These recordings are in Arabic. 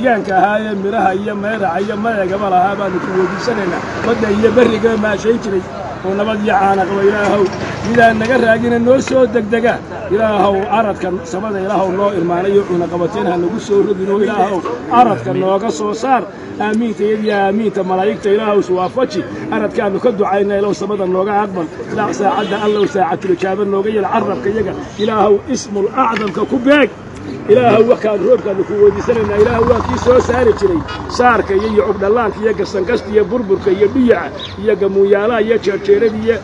ديانك هاي مراها هي مراها هي مراها قبل لها بعد كوبي سنين بدها هي بري قبل ما شيء تري ونبض يعانا قبل هو إذا نجر راجين النور سو دك دجا إلى هو عرض كان سبب إلى هو الله إرماني يحنا قبتين هن نقول سو ربنا إلى هو عرض كان نواك سو صار آمين تيدي آمين تملايك تيلا هو سوا فتشي عرض كان نقد عينا إلى سبب النواك أقبل لا ساعد الله ساعد الكابر نواك يلعرب كيجا إلى هو اسم الأعظم ككوبيك waxkaan roobkaanu ku weydiisanaynaa ilaahow waa kii soo saari jiray saarka iyo iyo cugdhallaanka iyo gasankasta iyo burburka iyo dhiyaca iyo gamuuyaalaha iyo jeerjeerada iyo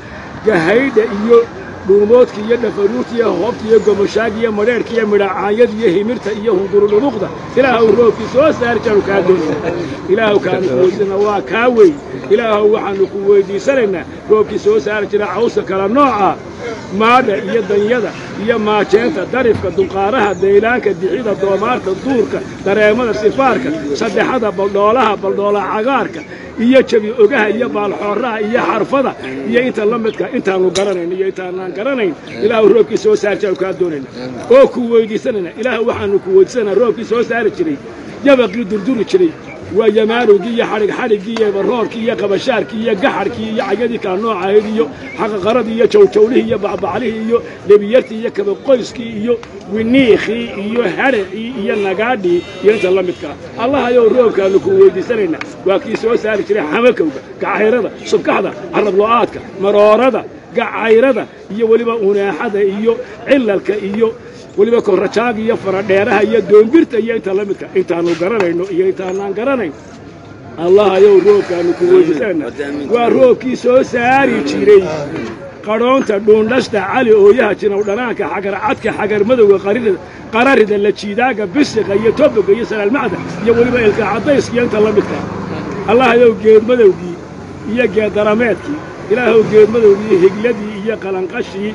gahaydha iyo dhuumoodka iyo dhafaruurta iyo hoobta iyo gomashaaga iyo madheerhka iyo midhacaanyada iyo himirta iyo hungurudhubuqda ilaahow roobkii soo saari jaanu kaa doonayna ilaahow kaanu ku weydiisana waa kaa wey ilaahow waxaanu ku weydiisanaynaa roobkii soo saari jira cawska kala nooca maadha iyo danyada iyo maajeenta darifka dunqaaraha daylaanka dixida doomaarta duurka dareemada sifaarka saddexada baldhoolaha baldhoolaha cagaarka iyo jabi ogaha iyo baalxooraha iyo xarfada iyo inta la midka intaanu garanayn iyo intaanaan garanayn ilaahu roobkii soo saari jaanu kaa doonayna oo ku weydiisanayna ilaahu waxaanu ku weydiisanaa roobkii soo saari jiray yabaqii durduri jiray waa yamaarowgii iyo xadhig xadhiggii iyo baroorkii iyo qabashaarkii iyo gaxarkii iyo cayadii kala noocahayd iyo xaqaqaradii iyo jawjawlihii iyo bacbaclihii iyo dhebiyartii iyo kabaqoyskii iyo winiikhii iyo hadhacii iyo nagaadhii iyo inta la midkaa allahayow roobkaanu ku weydiisanaynaa. Waa kii soo saari jiray xamakowga gacayrada subkaxda carablo-aadka maroorada gacayrada iyo weliba unaaxada iyo cilalka iyo weliba korrajaaga iyo faradheeraha iyo doombirta iyo inta la midka intaanu garanayno iyo intaanaan garanayn allahayow roobkaanu ku weydiisanayna waa roobkii soo saari jiray qadhoonta dhuundhashta cali ooyaha jinaw dhanaanka xagarcadka xagar madowga qararida la jiidaaga bisiqa iyo toboga iyo salaalmacda iyo weliba ilka caddayska iyo inta la midka allahayow geedmadowgii iyo geeddarameedkii ilaahow geedmadowgii higladii iyo qalanqashii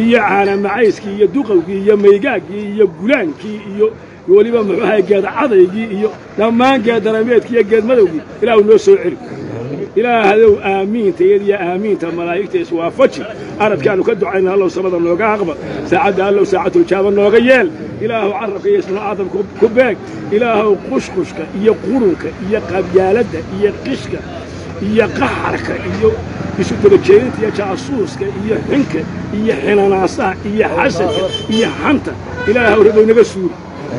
iyo caanamacayskii iyo duqowgii iyo maygaaggii iyo gulaankii iyo weliba muxuu ahay geedcadaygii iyo dhammaan geeddarameedkii iyo geedmadowgii ilaahu noo soo celi. Ilaahadow aamiinta iyadiyo aamiinta malaa'igta iswaafaji aradkaanu ka ducayna allow samada nooga aqbal saacadda allow saacatuljaaba nooga yeel. Ilaahow carabka iyo ismul aadam ku beeg. Ilaahow qushqushka iyo qurunka iyo qabyaaladda iyo qishka iyo qaxarka iyo يشوفوا يا جاسوس يا هنك يا حنان عصا يا حسن يا حنطة. إلى هؤلاء نبسوا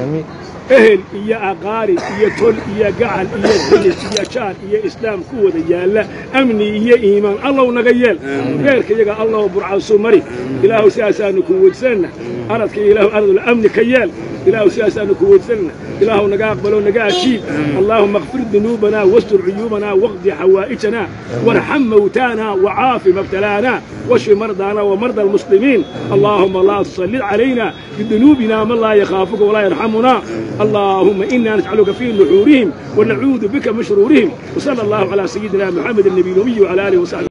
آمين. أهل يا اقارب يا كل يا قعل يا جلس يا شان يا إسلام كود يا الله أمني يا إيمان. الله ونغيال غيرك يا الله وبرع سومري. إله سياسانك ودسنا ارضك إله أرض الأمن كيال. إله سياسانك ودسنا إله ونقابل ونقاشيب اللهم اغفر ذنوبنا واستر عيوبنا واقضي حوائجنا. وارحم موتانا وعاف مبتلانا واشف مرضانا ومرضى المسلمين. اللهم لا تسلط علينا بذنوبنا من لا يخافك ولا يرحمنا. اللهم إنا نجعلك في نحورهم ونعوذ بك من شرورهم وصلى الله على سيدنا محمد النبي الأمي وعلى آله وصحبه.